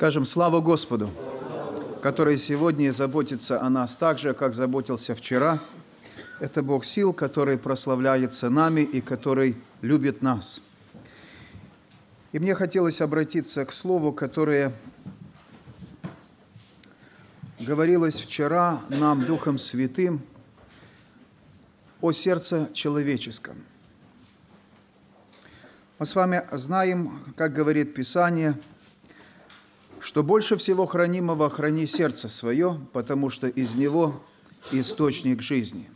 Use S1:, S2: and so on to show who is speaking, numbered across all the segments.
S1: Скажем слава Господу, который сегодня заботится о нас так же, как заботился вчера. Это Бог сил, который прославляется нами и который любит нас. И мне хотелось обратиться к слову, которое говорилось вчера нам Духом Святым о сердце человеческом. Мы с вами знаем, как говорит Писание – что больше всего хранимого храни сердце свое, потому что из него источник жизни.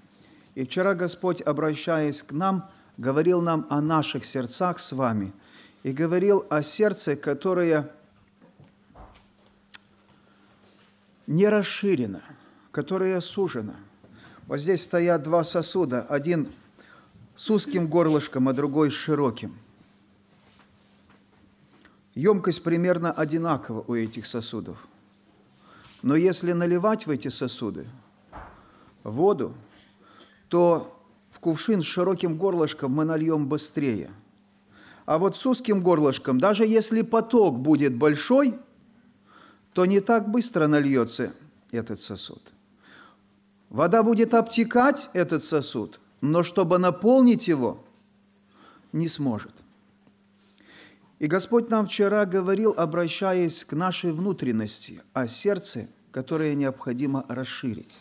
S1: И вчера Господь, обращаясь к нам, говорил нам о наших сердцах с вами и говорил о сердце, которое не расширено, которое сужено. Вот здесь стоят два сосуда, один с узким горлышком, а другой с широким. Емкость примерно одинакова у этих сосудов. Но если наливать в эти сосуды воду, то в кувшин с широким горлышком мы нальем быстрее. А вот с узким горлышком, даже если поток будет большой, то не так быстро нальется этот сосуд. Вода будет обтекать этот сосуд, но чтобы наполнить его, не сможет. И Господь нам вчера говорил, обращаясь к нашей внутренности, о сердце, которое необходимо расширить.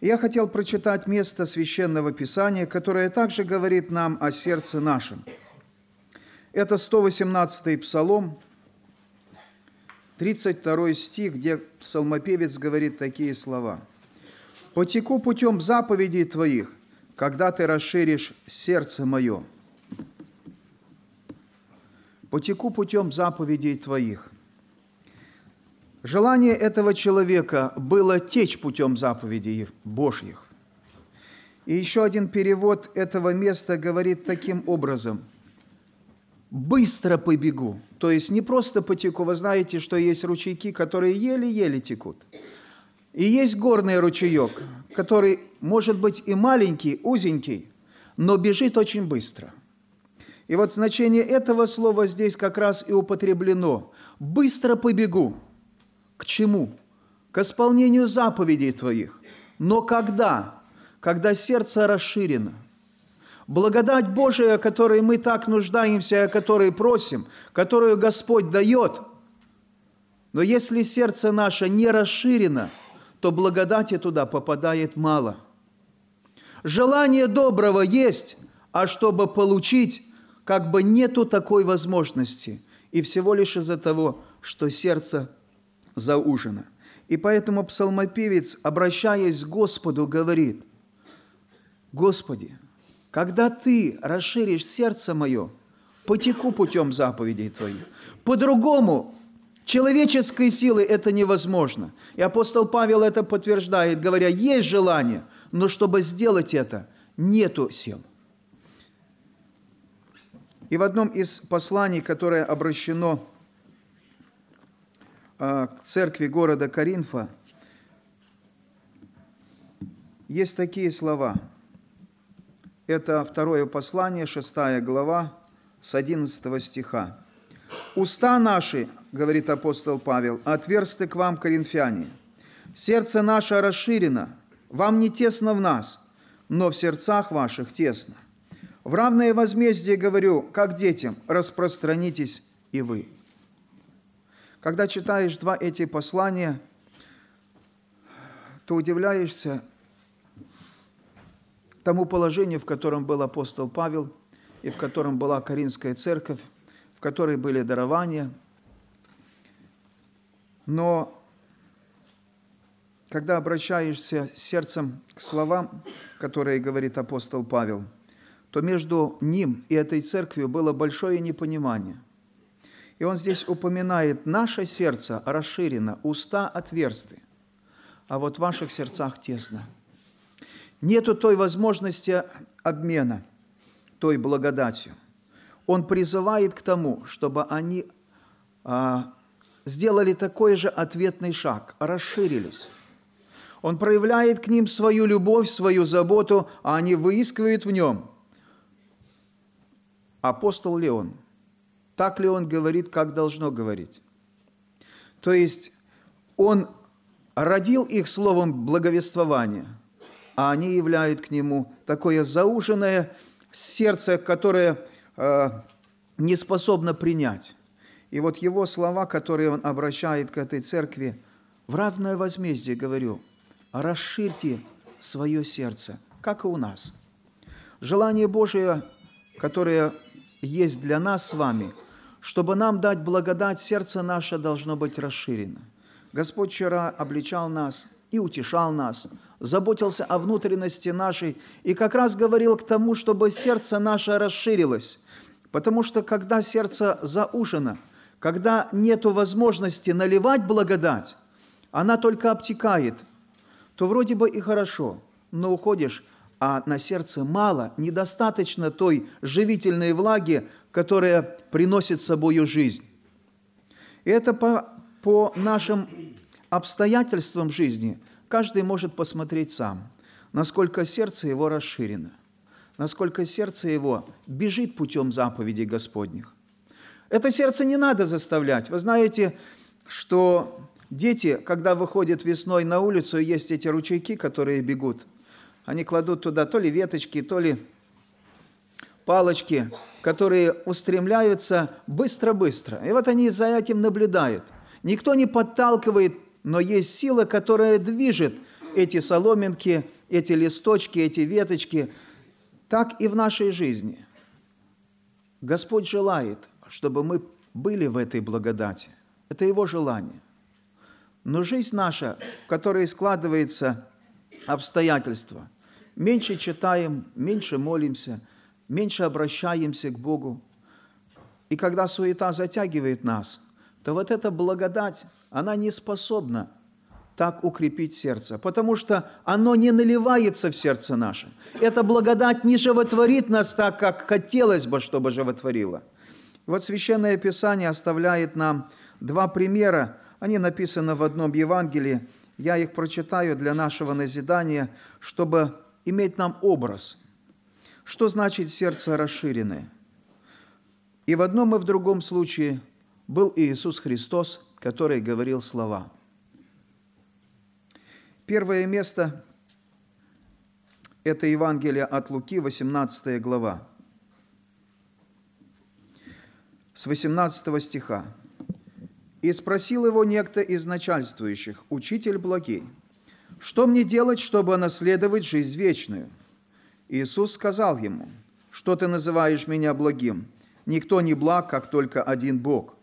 S1: Я хотел прочитать место Священного Писания, которое также говорит нам о сердце нашем. Это 118-й Псалом, 32 стих, где псалмопевец говорит такие слова. «Потеку путем заповедей Твоих, когда Ты расширишь сердце мое» потеку путем заповедей Твоих. Желание этого человека было течь путем заповедей Божьих. И еще один перевод этого места говорит таким образом. «Быстро побегу». То есть не просто потеку. Вы знаете, что есть ручейки, которые еле-еле текут. И есть горный ручеек, который может быть и маленький, узенький, но бежит очень быстро. И вот значение этого слова здесь как раз и употреблено. «Быстро побегу». К чему? К исполнению заповедей Твоих. Но когда? Когда сердце расширено. Благодать Божия, которой мы так нуждаемся, о которой просим, которую Господь дает. Но если сердце наше не расширено, то благодати туда попадает мало. Желание доброго есть, а чтобы получить, как бы нету такой возможности, и всего лишь из-за того, что сердце заужено. И поэтому псалмопевец, обращаясь к Господу, говорит, «Господи, когда Ты расширишь сердце мое, потеку путем заповедей Твоих. По-другому человеческой силы это невозможно. И апостол Павел это подтверждает, говоря, есть желание, но чтобы сделать это, нету сил. И в одном из посланий, которое обращено а, к церкви города Каринфа, есть такие слова. Это второе послание, шестая глава, с 11 стиха. «Уста наши, — говорит апостол Павел, — отверсты к вам, коринфяне. Сердце наше расширено, вам не тесно в нас, но в сердцах ваших тесно. В равное возмездие говорю, как детям, распространитесь и вы. Когда читаешь два эти послания, то удивляешься тому положению, в котором был апостол Павел и в котором была Каринская церковь, в которой были дарования. Но когда обращаешься сердцем к словам, которые говорит апостол Павел – то между ним и этой церковью было большое непонимание. И он здесь упоминает, наше сердце расширено, уста отверсты, а вот в ваших сердцах тесно. Нету той возможности обмена, той благодатью. Он призывает к тому, чтобы они а, сделали такой же ответный шаг, расширились. Он проявляет к ним свою любовь, свою заботу, а они выискивают в нем – апостол ли он? Так ли он говорит, как должно говорить? То есть Он родил их словом благовествования, а они являют к Нему такое зауженное сердце, которое э, не способно принять. И вот Его слова, которые Он обращает к этой церкви, в равное возмездие говорю, расширьте свое сердце, как и у нас. Желание Божие, которое есть для нас с вами, чтобы нам дать благодать, сердце наше должно быть расширено. Господь вчера обличал нас и утешал нас, заботился о внутренности нашей и как раз говорил к тому, чтобы сердце наше расширилось. Потому что когда сердце заужено, когда нет возможности наливать благодать, она только обтекает, то вроде бы и хорошо, но уходишь, а на сердце мало, недостаточно той живительной влаги, которая приносит с собою жизнь. И это по, по нашим обстоятельствам жизни каждый может посмотреть сам, насколько сердце его расширено, насколько сердце его бежит путем заповедей Господних. Это сердце не надо заставлять. Вы знаете, что дети, когда выходят весной на улицу, есть эти ручейки, которые бегут. Они кладут туда то ли веточки, то ли палочки, которые устремляются быстро-быстро. И вот они за этим наблюдают. Никто не подталкивает, но есть сила, которая движет эти соломинки, эти листочки, эти веточки. Так и в нашей жизни. Господь желает, чтобы мы были в этой благодати. Это Его желание. Но жизнь наша, в которой складывается обстоятельства, меньше читаем, меньше молимся, меньше обращаемся к Богу. И когда суета затягивает нас, то вот эта благодать, она не способна так укрепить сердце, потому что оно не наливается в сердце наше. Эта благодать не животворит нас так, как хотелось бы, чтобы животворила – вот Священное Писание оставляет нам два примера. Они написаны в одном Евангелии. Я их прочитаю для нашего назидания, чтобы иметь нам образ. Что значит сердце расширенное? И в одном и в другом случае был Иисус Христос, который говорил слова. Первое место – это Евангелие от Луки, 18 глава с 18 стиха. «И спросил его некто из начальствующих, учитель благий, что мне делать, чтобы наследовать жизнь вечную? Иисус сказал ему, что ты называешь меня благим? Никто не благ, как только один Бог.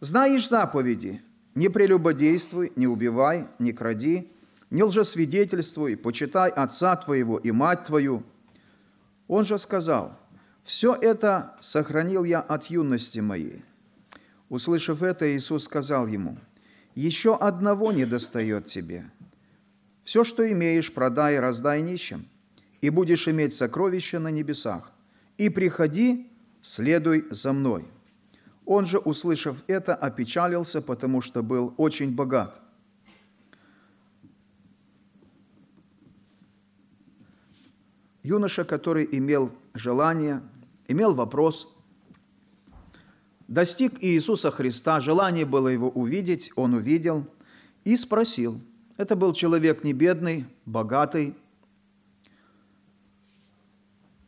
S1: Знаешь заповеди, не прелюбодействуй, не убивай, не кради, не лжесвидетельствуй, почитай отца твоего и мать твою. Он же сказал – все это сохранил я от юности моей. Услышав это, Иисус сказал ему, «Еще одного не достает тебе. Все, что имеешь, продай и раздай нищим, и будешь иметь сокровища на небесах. И приходи, следуй за мной». Он же, услышав это, опечалился, потому что был очень богат. Юноша, который имел желание имел вопрос, достиг Иисуса Христа, желание было его увидеть, он увидел и спросил. Это был человек не бедный, богатый.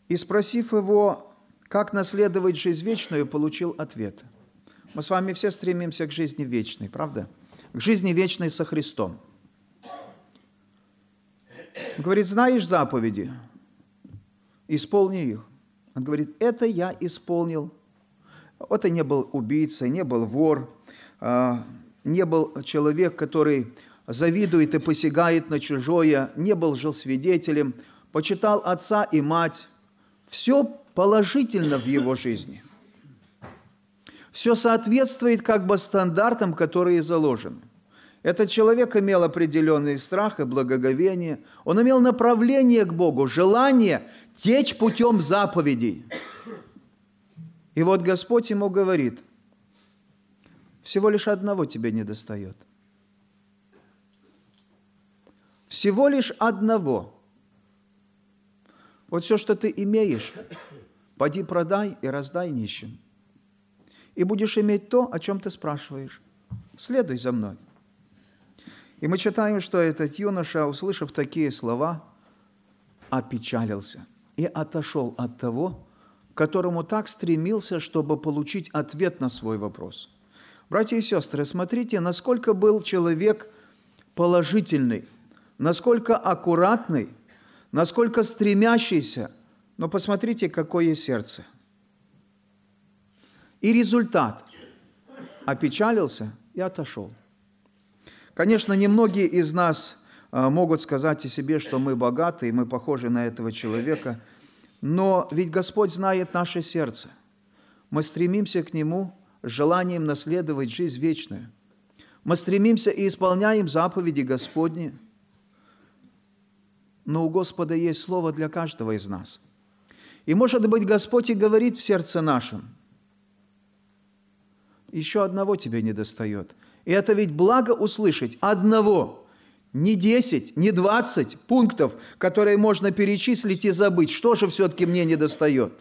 S1: И спросив его, как наследовать жизнь вечную, получил ответ. Мы с вами все стремимся к жизни вечной, правда? К жизни вечной со Христом. Он говорит, знаешь заповеди? Исполни их. Он говорит, это я исполнил. Это не был убийца, не был вор, а, не был человек, который завидует и посягает на чужое, не был свидетелем, почитал отца и мать. Все положительно в его жизни. Все соответствует как бы стандартам, которые заложены. Этот человек имел определенный страх и благоговение. Он имел направление к Богу, желание течь путем заповедей. И вот Господь ему говорит, всего лишь одного тебе не достает. Всего лишь одного. Вот все, что ты имеешь, поди продай и раздай нищим. И будешь иметь то, о чем ты спрашиваешь. следуй за мной. И мы читаем, что этот юноша, услышав такие слова, опечалился и отошел от того, которому так стремился, чтобы получить ответ на свой вопрос. Братья и сестры, смотрите, насколько был человек положительный, насколько аккуратный, насколько стремящийся, но посмотрите, какое сердце. И результат. Опечалился и отошел. Конечно, немногие из нас а, могут сказать о себе, что мы богаты, и мы похожи на этого человека, но ведь Господь знает наше сердце. Мы стремимся к Нему с желанием наследовать жизнь вечную. Мы стремимся и исполняем заповеди Господни. Но у Господа есть слово для каждого из нас. И, может быть, Господь и говорит в сердце нашем, еще одного тебе не достает. И это ведь благо услышать одного, не 10, не 20 пунктов, которые можно перечислить и забыть. Что же все-таки мне не достает?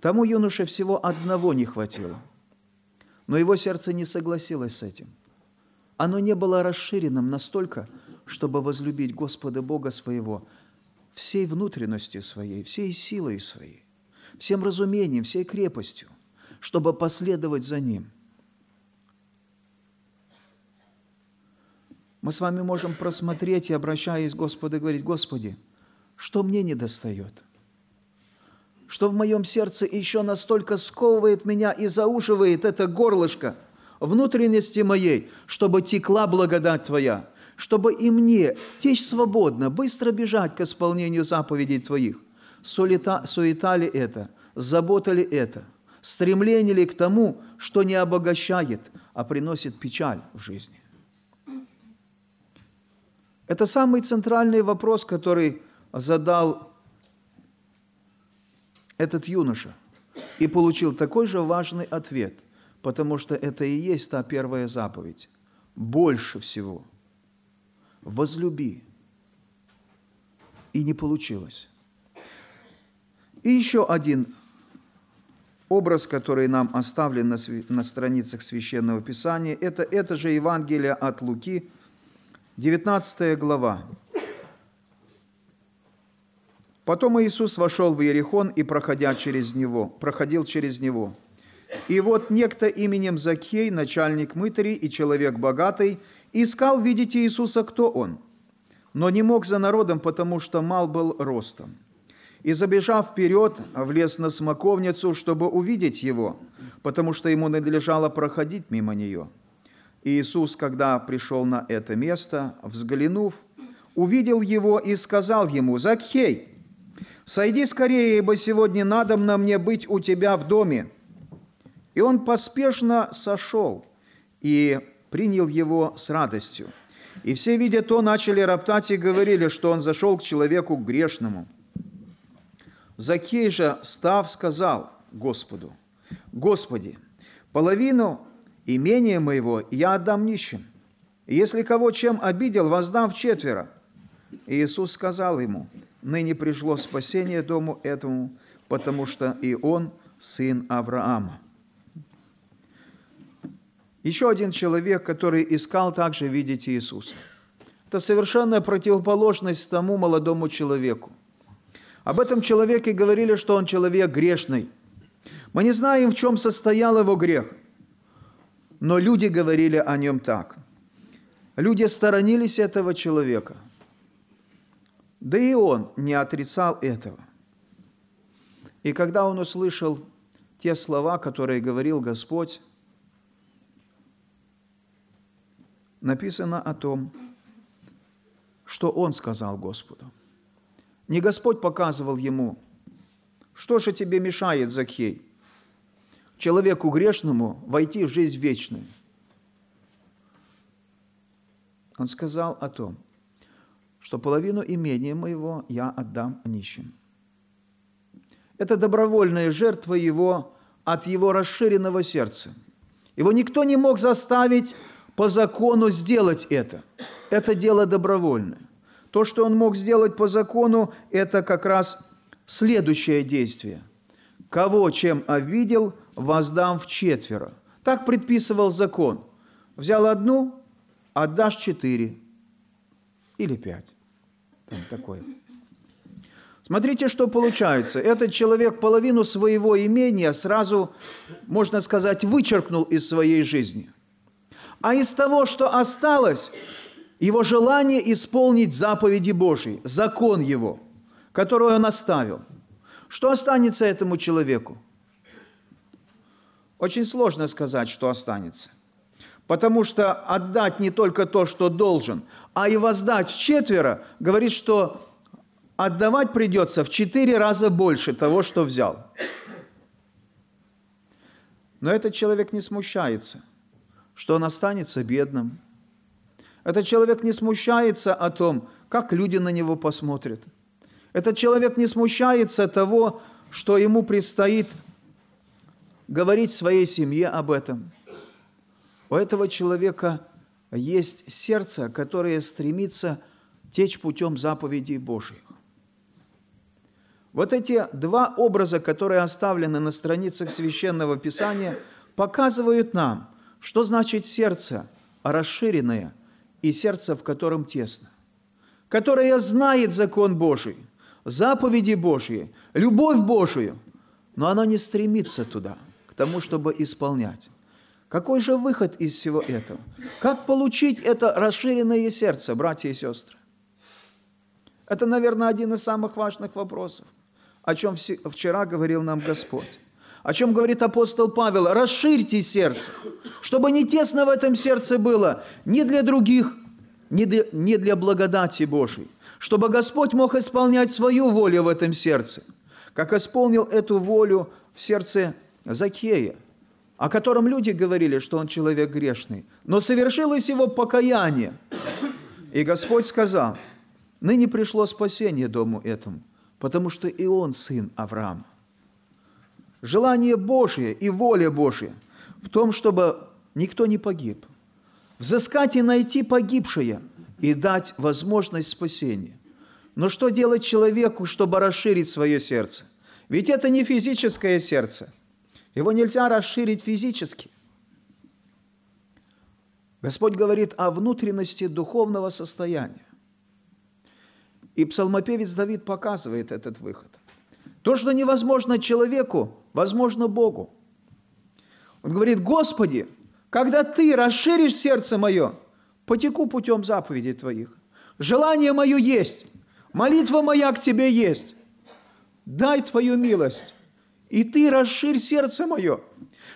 S1: Тому юноше всего одного не хватило. Но его сердце не согласилось с этим. Оно не было расширенным настолько, чтобы возлюбить Господа Бога своего всей внутренностью своей, всей силой своей, всем разумением, всей крепостью, чтобы последовать за Ним. Мы с вами можем просмотреть и, обращаясь к Господу, говорить, «Господи, что мне не достает?» Что в моем сердце еще настолько сковывает меня и зауживает это горлышко внутренности моей, чтобы текла благодать Твоя – чтобы и мне течь свободно, быстро бежать к исполнению заповедей Твоих. Суета, суета ли это? Забота ли это? Стремление ли к тому, что не обогащает, а приносит печаль в жизни? Это самый центральный вопрос, который задал этот юноша и получил такой же важный ответ, потому что это и есть та первая заповедь. Больше всего – возлюби. И не получилось. И еще один образ, который нам оставлен на, на страницах Священного Писания, это, это же Евангелие от Луки, 19 глава. Потом Иисус вошел в Иерихон и, проходя через него, проходил через него. И вот некто именем Закхей, начальник мытарей и человек богатый, Искал видеть Иисуса, кто он, но не мог за народом, потому что мал был ростом. И забежав вперед, влез на смоковницу, чтобы увидеть его, потому что ему надлежало проходить мимо нее. И Иисус, когда пришел на это место, взглянув, увидел его и сказал ему, «Закхей, сойди скорее, ибо сегодня надо на мне быть у тебя в доме». И он поспешно сошел и принял его с радостью. И все, видя то, начали роптать и говорили, что он зашел к человеку грешному. Закей же, став, сказал Господу, «Господи, половину имения моего я отдам нищим, если кого чем обидел, воздам в четверо». И Иисус сказал ему, «Ныне пришло спасение дому этому, потому что и он сын Авраама». Еще один человек, который искал также видеть Иисуса. Это совершенная противоположность тому молодому человеку. Об этом человеке говорили, что он человек грешный. Мы не знаем, в чем состоял его грех, но люди говорили о нем так. Люди сторонились этого человека. Да и он не отрицал этого. И когда он услышал те слова, которые говорил Господь, написано о том, что он сказал Господу. Не Господь показывал ему, что же тебе мешает, Закхей, человеку грешному войти в жизнь вечную. Он сказал о том, что половину имения моего я отдам нищим. Это добровольная жертва его от его расширенного сердца. Его никто не мог заставить по закону сделать это. Это дело добровольное. То, что он мог сделать по закону, это как раз следующее действие. Кого чем обидел, воздам в четверо. Так предписывал закон. Взял одну, отдашь четыре или пять. Там такое. Смотрите, что получается. Этот человек половину своего имения сразу, можно сказать, вычеркнул из своей жизни. А из того, что осталось, его желание исполнить заповеди Божьи, закон его, который он оставил. Что останется этому человеку? Очень сложно сказать, что останется. Потому что отдать не только то, что должен, а и воздать в четверо, говорит, что отдавать придется в четыре раза больше того, что взял. Но этот человек не смущается, что он останется бедным. Этот человек не смущается о том, как люди на него посмотрят. Этот человек не смущается того, что ему предстоит говорить своей семье об этом. У этого человека есть сердце, которое стремится течь путем заповедей Божьих. Вот эти два образа, которые оставлены на страницах Священного Писания, показывают нам, что значит сердце расширенное и сердце, в котором тесно, которое знает закон Божий, заповеди Божьи, любовь Божию, но оно не стремится туда – тому, чтобы исполнять. Какой же выход из всего этого? Как получить это расширенное сердце, братья и сестры? Это, наверное, один из самых важных вопросов, о чем вчера говорил нам Господь. О чем говорит апостол Павел? Расширьте сердце, чтобы не тесно в этом сердце было ни для других, ни для, ни для благодати Божьей, чтобы Господь мог исполнять свою волю в этом сердце, как исполнил эту волю в сердце Закея, о котором люди говорили, что он человек грешный, но совершилось его покаяние. И Господь сказал, ныне пришло спасение дому этому, потому что и он сын Авраама. Желание Божие и воля Божия в том, чтобы никто не погиб. Взыскать и найти погибшее и дать возможность спасения. Но что делать человеку, чтобы расширить свое сердце? Ведь это не физическое сердце – его нельзя расширить физически. Господь говорит о внутренности духовного состояния. И псалмопевец Давид показывает этот выход. То, что невозможно человеку, возможно Богу. Он говорит, Господи, когда Ты расширишь сердце мое, потеку путем заповедей Твоих. Желание мое есть, молитва моя к Тебе есть. Дай Твою милость, и ты расширь сердце мое,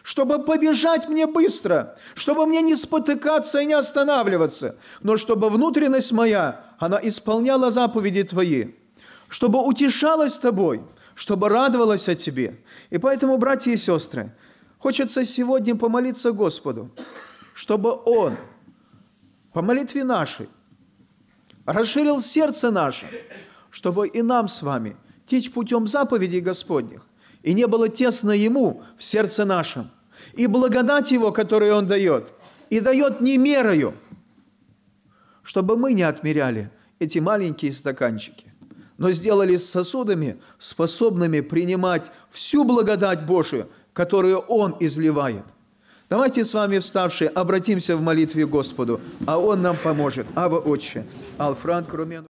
S1: чтобы побежать мне быстро, чтобы мне не спотыкаться и не останавливаться, но чтобы внутренность моя, она исполняла заповеди Твои, чтобы утешалась Тобой, чтобы радовалась о Тебе. И поэтому, братья и сестры, хочется сегодня помолиться Господу, чтобы Он по молитве нашей расширил сердце наше, чтобы и нам с вами течь путем заповедей Господних, и не было тесно Ему в сердце нашем. И благодать Его, которую Он дает, и дает не мерою, чтобы мы не отмеряли эти маленькие стаканчики, но сделали сосудами, способными принимать всю благодать Божию, которую Он изливает. Давайте с вами, вставшие, обратимся в молитве Господу, а Он нам поможет. Ава Отче, Алфранк Румен.